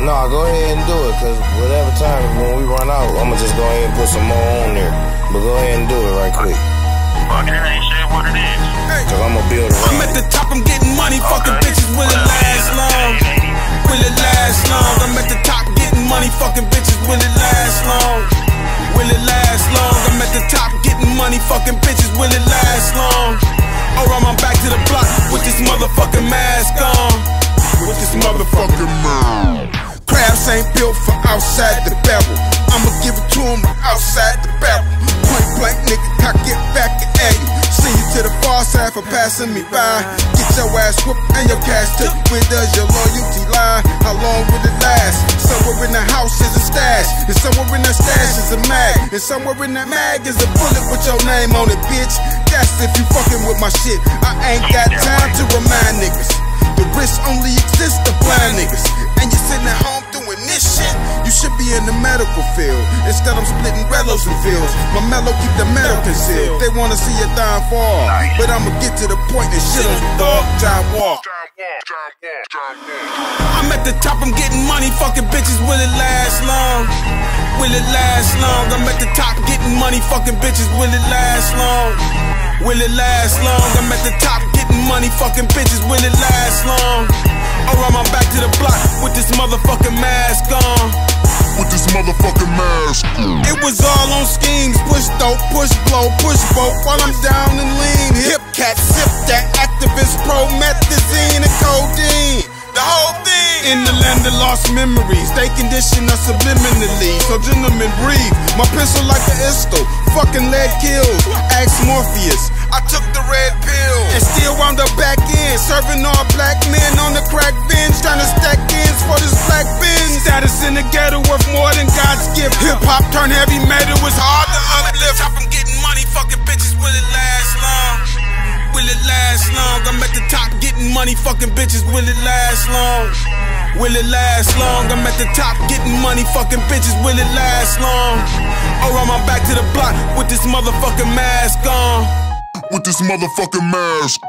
No, go ahead and do it, cause whatever time when we run out, I'ma just go ahead and put some more on there. But go ahead and do it right quick. Fuck it, ain't shit what it is. Cause I'ma build around I'm at the top, I'm getting money, fucking bitches, will it last long? ain't- it ain't- Will it last long? I'm at the top, getting money, fucking bitches, will it last long? Will it last long? I'm at the top, getting money, fucking bitches, will it last long? Or am I back to the block ain't built for outside the barrel. I'ma give it to 'em outside the barrel. Point blank, nigga, cock it back at you. See you to the far side for passing me by. Get your ass whooped and your cash took. Where does your loyalty lie? How long will it last? Somewhere in the house is a stash, and somewhere in that stash is a mag, and somewhere in that mag is a bullet with your name on it, bitch. That's if you fucking with my shit. I ain't got time to remind should be in the medical field. Instead, I'm splitting relos and fields. My mellow keep the metal concealed. They wanna see a dime fall. But I'ma get to the point and shit on dog. John Walk. I'm at the top, I'm getting money, fucking bitches, will it last long? Will it last long? I'm at the top, getting money, fucking bitches, will it last long? Will it last long? I'm at the top, getting money, fucking bitches, will it last long? Or am I back to the block with this motherfucking mask on? It was all on schemes, push dope, push blow, push boat while I'm down and lean. Hip cat, sip that Actavis, promethazine and codeine. The whole thing. In the land of lost memories, they condition us subliminally. So gentlemen, breathe. My pencil like the Isto, fucking lead kills. Ask Morpheus. I took the red pill and still wound up back in, serving all black men on the at the top getting money, fucking bitches, will it last long? Will it last long? I'm at the top getting money, fucking bitches, will it last long? Or am I back to the block with this motherfucking mask on? With this motherfucking mask.